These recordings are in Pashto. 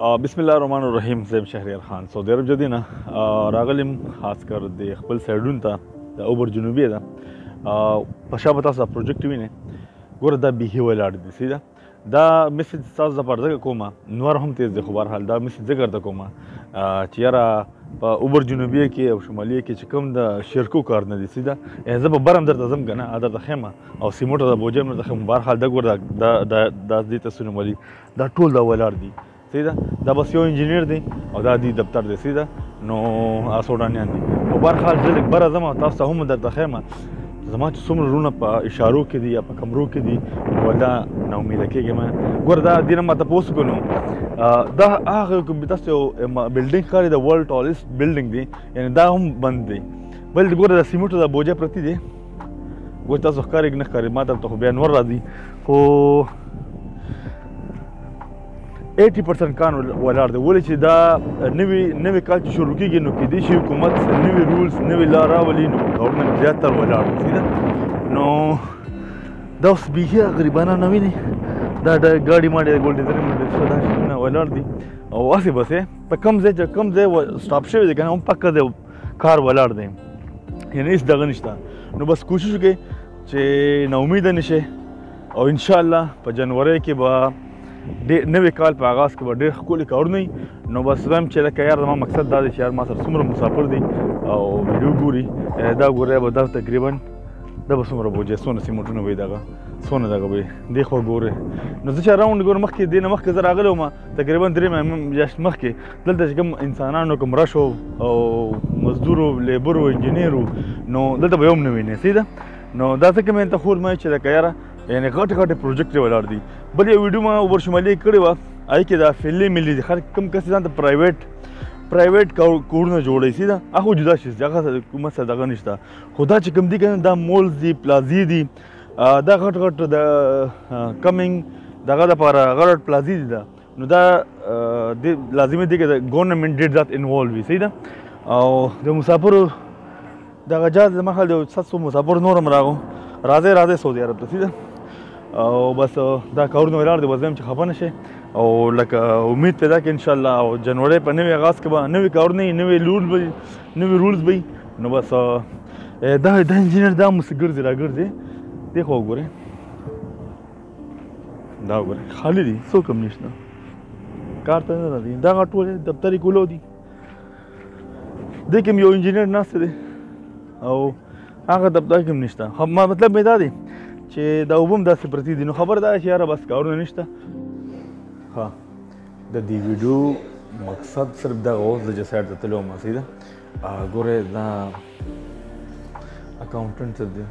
بسم الله الرحمن الرحیم زم شهریار خان سعودي عرب جدي نه راغلم خاص کر د خپل سایډون ته د اوبر جنوبي ده په شابه تاسو پروجیکټ وینئ ګوره دا به هی ولاړ دي سیده دا میسج تاسو د پردګه کومه نور هم تیز دی خو بهر حال دا میسج ذکر ته کومه چې یاره په اوبر جنوبیه کې او شمالیه کې چې کوم د شرکو کار نه دي سیده زه به برم درته ځم کنه درته خیمه او سیموټه د بوجه مې درته خیمه بهر حال دا ګور دا د د دې تاسو نوملی دا ټول دا ولاړ دي صحیح ده دا بس یو انجینر دی او دا دی دفتر دی صحیح ده نو اسوډانیان دي په بر حال زه لږ بره ځم او تاسو ته هم درته ښیم زما چې څومره رونه په اشارو کې دي یا په کمرو کې دي ولا نا امید کېږم ګور دا دینه ماته پوسټ کونو دا هغه کوم تاسو یو بلډینګ کاری دا ورلد ټالیست بلډینګ دی یعنی دا هم بند دی بل ګور دا سیمټو دا بوجه پرتی دی ګور تاسو ښکارې نه ښکارې ماته ته بیا نور راځي خو 80% کان ولاړ دی ولې چې دا نوی نوی کال چې شروع کیږي نو کېدی شي حکومت نوی رولز نوی لا راولي نو ګورنمنټ زیات تر ولاړ دی نو دا اوس بیخي غریبانه نه ویني دا د ګاډي ماډي ګولډي درې منډي څه دا شنه ولاړ دي او هسې بس په کم ځای چې کم ځای سټاپ شوی دی که نه هم پکه دی کار ولاړ دی یعنې هېڅ دغه نشته نو بس کوشش وکړئ چې ناامید نشي او ان شاء الله په جنوري کې به ډېر نوې کال په آغاز کې به ډېر ښکلي کارونه وي نو بس وایم چې لکه یار زما مقصد دا دی چې یار ما سره څومره مسافر دي او ویډیو ګوري دا ګوري به دا تقریبا دا به څومره بوجه څونه سیمټونه وي دغه څونه دغه وي دی خو ګوره نو زه چې راوند ګورم مخکې دینه مخکې زه راغلی وم تقریبا درې میاشت مخکې دلته چې کوم انسانانو کوم رش او مزدورو لیبرو انجینیرو نو دلته به یو هم نه وینې صحیح ده نو دا څه کوم ته خور مې چې د کیاره یعنی غټ غټ پروجیکټ ولاړ دي بل یو ویډیو ما اوبر شمالي کړې وه آی کې دا فیلې ملي دي خلک کم کس ځان ته پرایویټ پرایویټ کورونه جوړوي سي دا هغه جدا شي هغه کومه څه دغه نشته خو دا چې کوم دي کنه دا مولز دي پلازي دي دا غټ غټ د کمینګ دغه لپاره غټ پلازي دي دا نو دا د لازمي دي چې ګورنمنت ډیر ذات انوالو وي صحیح ده او د مسافرو دغه جاز د مخه د 700 مسافر نورم راغو راځي راځي سعودي عرب ته صحیح ده او بس دا کارونه ولر دی وزم چې خپنه شي او لکه امید پیدا کې ان شاء الله او جنوري په نوې غاس کې به نوې کارونه نوې لورز به نوې رولز به نو بس دا دا انجینر دا مست ګرځي را ګرځي دی خو وګوره دا وګوره خالی دي څوک هم نشته کار ته نه راځي دا ټول دفتري کولو دي د کوم یو انجینر ناست دی او هغه دفتر کې نشته هم مطلب مې دا دی چې دا وبم داسې پرتی دي نو خبر دا چې یاره بس کارونه نشته ها د دې ویډیو مقصد صرف دغه اوس د جسایډ ته تلو مسیده ګوره دا اکاونټنټ صاحب دی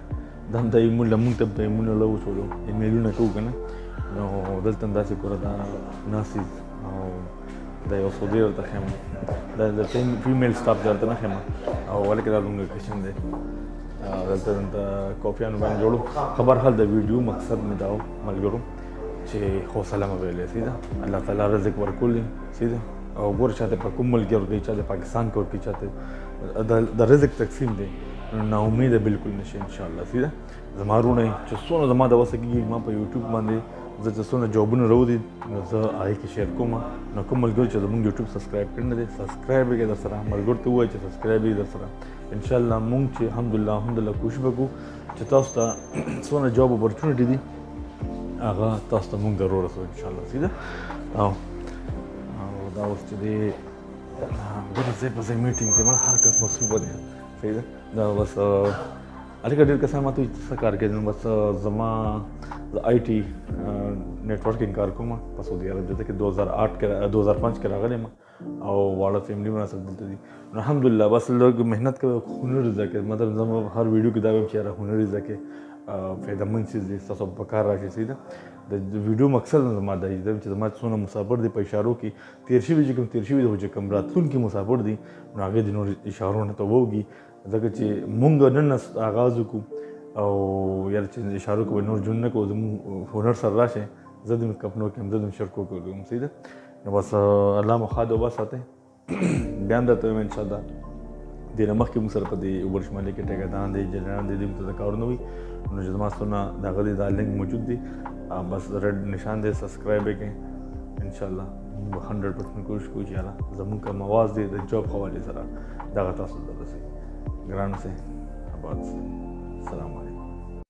دا هم دا ایمون له مونږ ته په ایمون له وچولو ایمیلونه کوو که نه نو دلته هم داسې ګوره دا ناستې او دا یو سودی ورته ښیم دا د فیمیل سټاف دی ورته نه ښیم او هلکه دا زموږ کشن دی دلته دلته کاپیانو باندې جوړو خبر حال د ویډیو مقصد مې دا و ملګرو چې حوصله مه بایلئ سیده الله تعالی رزق ورکولی سیده ګور چاته په کوم ملګر دی چاته پاکستان کور کې چاته د رزق تقسیم دی نا امید بالکل نشي ان شاء الله سیده زمارونه چې څونه زما د وسه کېږي ما په یوټیوب باندې زه چې څونه جوابونه راوځي نو زه هغې کې شیر کوم نو کوم ملګرو چې زمونږ یوټیوب سبسکرایب کړی نه دی سبسکرایب یې در سره ملګرو ته ووایه چې سبسکرایب یې در سره انشاءالله مونږ چې الحمدلله الحمدلله کوشش وکړو چې تاسو ته څونه جاب اپرچونټي دي هغه تاسو ته مونږ ضرور رسو ان شاء الله سیده او او دا اوس چې دی ډېر ځای په ځای میټینګ دی مړه هر کس مصروفه دی سیده دا بس هلکه ډېر کسان ما ته وایي څه کار کوي بس زما د آی ټي نیټورکینګ کار کوم په سعودي عرب کې دوه زره آټ کې دوه زره پنځه کې راغلی یم او واړه فیملی منا سره دلته دي الحمدلله بس لږ مهنت کوي هنر زده کوي مطلب زه هر ویډیو کې دا وایم چې یاره هنر زده کوي فایده من څیز دی ستاسو په کار راشي صحیح ده د ویډیو مقصد نه زما دا دی چې زما څونه مسافر دي په اشارو کې تیر شوي چې کوم تیر شوي دي خو چې کوم راتلونکي مسافر دي نو هغه د نور اشارو نه ته ووږي ځکه چې مونږ نن آغاز وکړو او یاره چې اشارو کې نور جون نه کوو زموږ هنر سره راشي زه د مې کپنو کې هم زه د مې شرکو کې صحیح ده نو بس الله مو ښاد وساته بیا هم درته وایم انشاءالله دې نه مخکې موږ سره په دې اوبر شمالي کې ټیکدان دی جنرالان دی دوی ته د کارونه وي نو چې زما سره د هغه دا لینک موجود دی بس رډ نشان دی سبسکرایب یې کړئ انشاءالله موږ هنډرډ پرسنټ کوشش کوو چې یاره زموږ کوم اواز دی د جاب حوالې سره دغه تاسو ته رسوي ګران سه آباد سه سلام علیکم